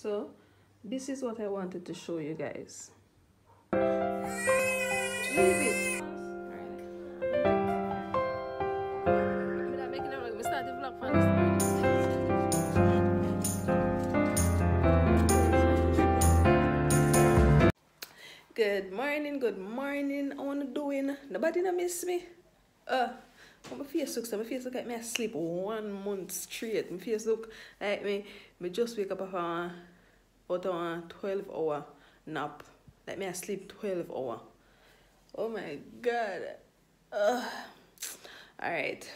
so this is what I wanted to show you guys leave it Good morning, good morning. I want to doing. Nobody not miss me. Uh, my face looks, my face look like me asleep one month straight. My face look like me, me just wake up after about a 12 hour nap. Like me asleep 12 hour. Oh my god. Uh, alright.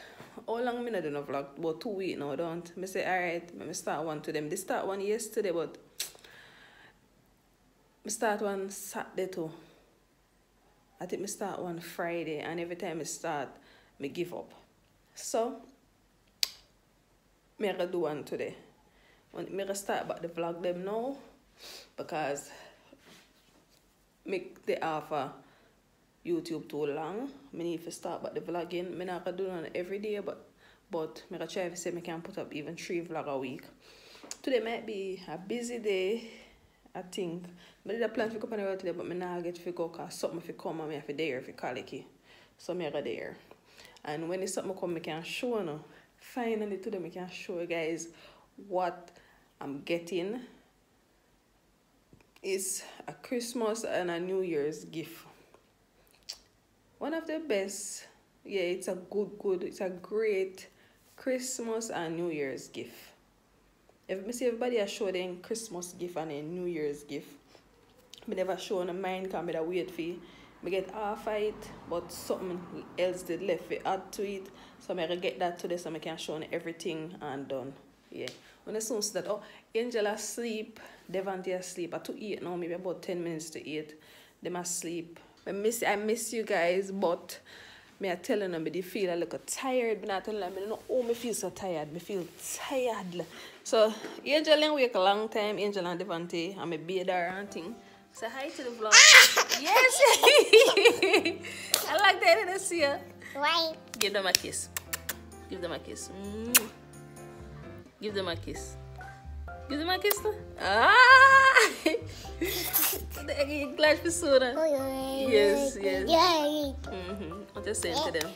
How long me not doing a vlog? About two weeks now, don't. Me say alright, me start one to them. They start one yesterday, but I start one Saturday too. I think I start one Friday and every time I start, me give up. So, me gonna do one today. When me start about the vlog them now because make the offer YouTube too long. Me need to start about the vlogging. Me not gonna do every day but but me gonna try to say me can put up even three vlog a week. Today might be a busy day I think. I did a plan to come on the road today, but I not get to go because something if come and I have to there if you call it. So I go there. And when it's something come, I can show you. Finally today I can show you guys what I'm getting is a Christmas and a New Year's gift. One of the best, yeah, it's a good, good, it's a great Christmas and New Year's gift. If me see everybody I show them Christmas gift and a New Year's gift, me never show them mine can be that weird for me get half of it, but something else did left to add to it. So I get that today so I can show everything and done. Yeah. When I soon see that, oh, Angel asleep, Devante asleep. I took eat now, maybe about 10 minutes to eat. Them asleep. I miss, I miss you guys, but me I telling them, they feel a little tired. But not telling them, I know, oh, me feel so tired. Me feel tired. So, Angel and wake a long time, Angel and Devante, I'm a beader and thing. Say hi to the vlog. Ah! yes! I like that the see Why? Give them a kiss. Give them a kiss. Give them a kiss. Give them a kiss. Ah! Glad soda. Yes, yes. Mm-hmm. What you saying to them?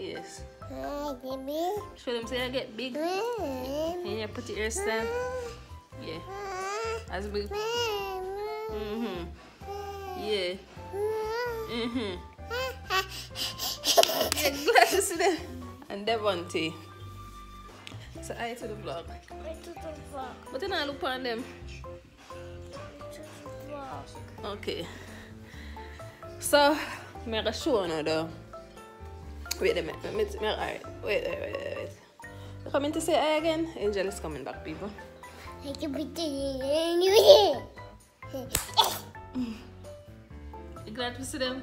Yes. Show them say I get big. And you put your stand. Yeah. As big. Mm-hmm. Yeah. Mm-hmm. yeah, glad to see them. And Devante. So I to the vlog. Hi to the vlog. But then I look on them. Okay. So, I'm going to show you though. Wait a minute. Wait, wait, wait, wait, wait. You coming to say hi again? Angel is coming back, people. I can be doing it. You glad to see them?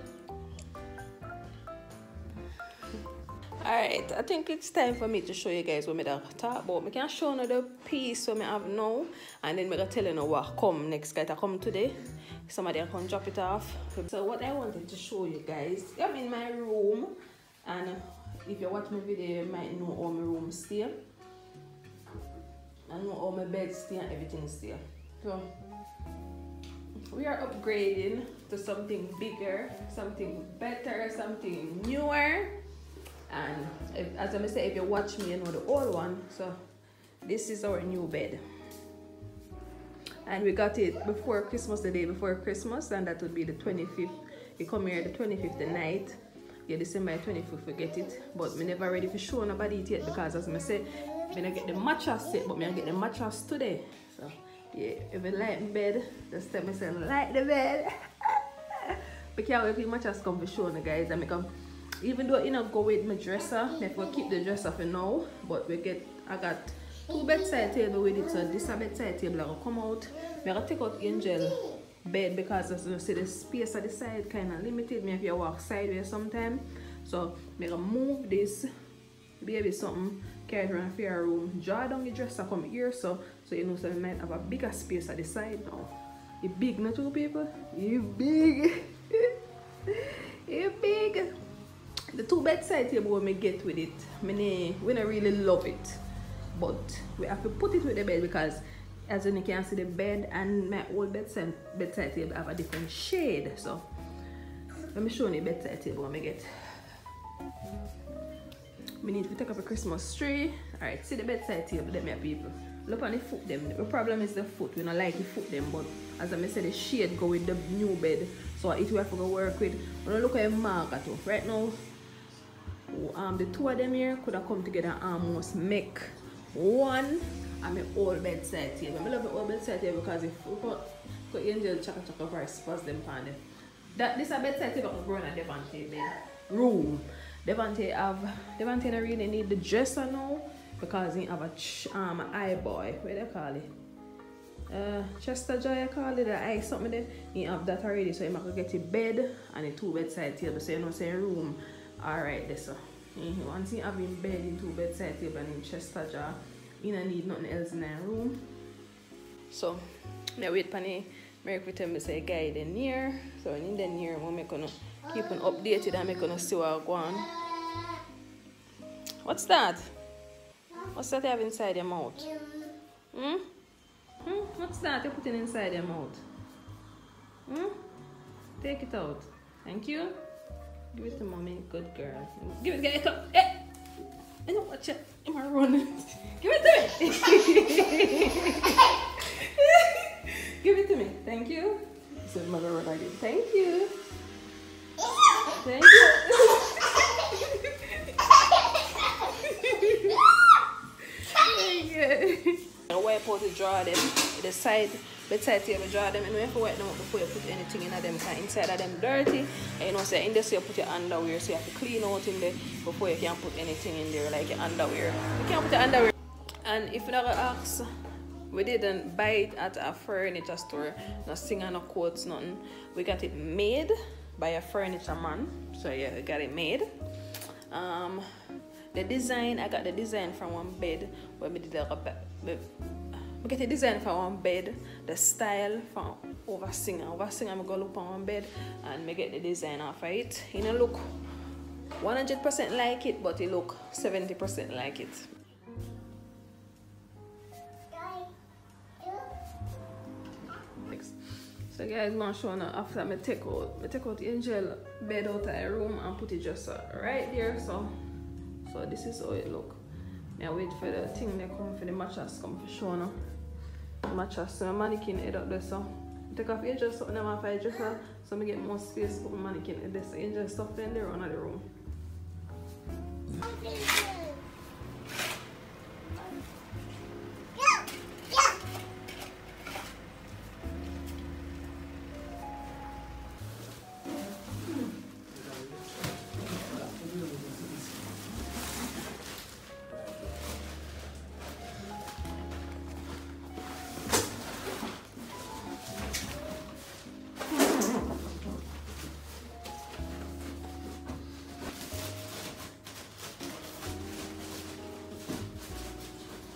Alright, I think it's time for me to show you guys what I talk about. I can show the piece what I have now and then going to tell you what come next guy to come today. Somebody can drop it off. So what I wanted to show you guys, I'm in my room and if you watch my video you might know how my room stay. I know how my bed stay and everything stay. So we are upgrading to something bigger, something better, something newer and if, as I say if you watch me you know the old one. So this is our new bed. And we got it before Christmas the day before Christmas and that would be the 25th you come here the 25th the night. Yeah December 25th we get it. But me never ready for show nobody it yet because as I say me not get the mattress set but me I get the mattress today. So yeah if you like bed just tell me say like the bed. Can't wait for mattress come for show guys. And me come even though you know go with my dresser if we keep the dresser for now but we get i got two bedside table with it so this a bedside table i will come out. We gonna take out angel bed because as you see the space at the side kind of limited. Me if you walk sideways sometime. So we gonna move this baby something carry around for your room draw down the dresser come here so so you know so we might have a bigger space at the side now. You big not two people? You big two bedside table when we get with it we don't really love it but we have to put it with the bed because as you can see the bed and my old bedside, bedside table have a different shade. So let me show you the bedside table when I get. We need to take up a Christmas tree. Alright, see the bedside table them here people. Look on the foot them. The problem is the foot. We don't like the foot them, but as I said, the shade go with the new bed. So it will have to work with. When I look at a marker too. Right now, um, the two of them here could have come together almost make one and my old bedside table. I love the old bedside here because if we put, put angel chaka chaka for spurs them pan them. That this a bedside table can grow in a Devante bed room. Devante have Devante don't really need the dresser now because he have a um eye boy. Do they call it? Uh, Chester Joy I call it the eye something there. He have that already so he might get a bed and a two bedside table so you know say room alright this so. Mm-hmm. Once he have him bed in two bedside table and in Chester jar you don't need nothing else in that room. So, I wait for the Mercury tell me say guide in near. So in the near make gonna keep on updated and make gonna see what go on. What's that? What's that you have inside your mouth? Hmm? Hmm? What's that you're putting inside your mouth? Hmm? Take it out. Thank you. Give it to mommy, good girl. Give it, get it up. Hey! Eh. I don't watch it. Am I running? Give it to me. Give it to me. Thank you. Said mother again. Thank you. Thank you. I wipe out the draw them, the side, bedside table draw them, and you have to wipe them up before you put anything in them, because inside of them dirty, and you know, say in this you put your underwear, so you have to clean out in there before you can put anything in there, like your underwear. You can't put your underwear. And if you never ask, we didn't buy it at a furniture store, no Singer, no Courts, nothing. We got it made by a furniture man, so yeah, we got it made. Um, the design, I got the design from one bed where we did a we get a design for one bed, the style from Oversinger. Oversinger, I'm gonna look on one bed and me get the design off of it. You know, look 100% like it, but it look 70% like it. So guys, I'm showing after I take out, I take out the angel bed out of the room and put it just right there. So, so this is how it look. I wait for the thing they come for the mattress come for show now. Mattress, so my mannequin head up there so. Take off angel something I'm off just so I get more space for my mannequin head there. So angel stuff in there on the room.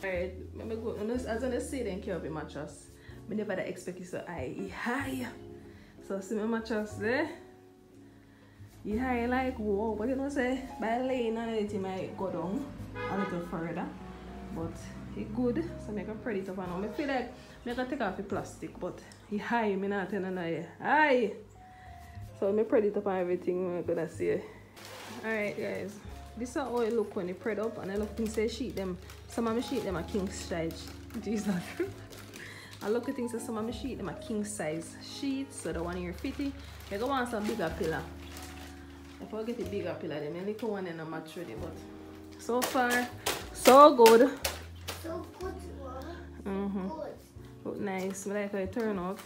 Alright, me go, as I say then care of the mattress, I never expect it so high. So see my mattress eh? there, you high like whoa, but you know say, by laying on it, it might go down a little further. But it good, so I can spread it up and I feel like I can take off the plastic, but it high, me not telling you, high. So I spread it up and everything, I'm gonna see. Alright guys. This is how it look when it spread up and I look things say sheet them. Some of my sheet them are king size. Jesus. I look at things that some of my sheet them are king size sheets. So the one here fitty. You go want some bigger pillar. If I get a bigger pillar, then a little one in a match ready. But so far, so good. So good. Mm -hmm. Good. Look nice. I like how it turn out.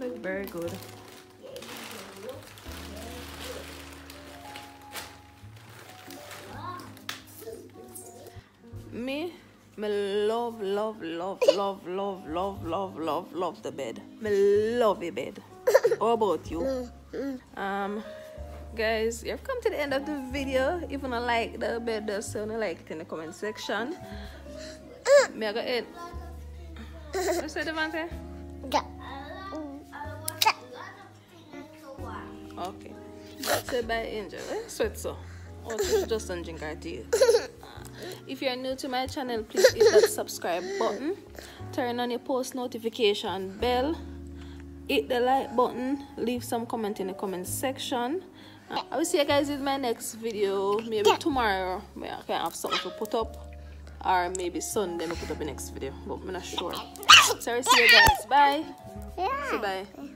Look very good. Me me love love love love love love love love love the bed. Me love the bed. How about you? Um guys you've come to the end of the video. If you don't like the bed just so like it in the comment section. Me I go ahead? What's that Devante? okay. That's it by angel. Eh? sweat so. Oh she's just drink our tea if you're new to my channel please hit that subscribe button. Turn on your post notification bell. Hit the like button. Leave some comment in the comment section. I will see you guys in my next video. Maybe tomorrow. I can have something to put up? Or maybe sunday i put up the next video. But i'm not sure. So i will see you guys. Bye. Yeah. say bye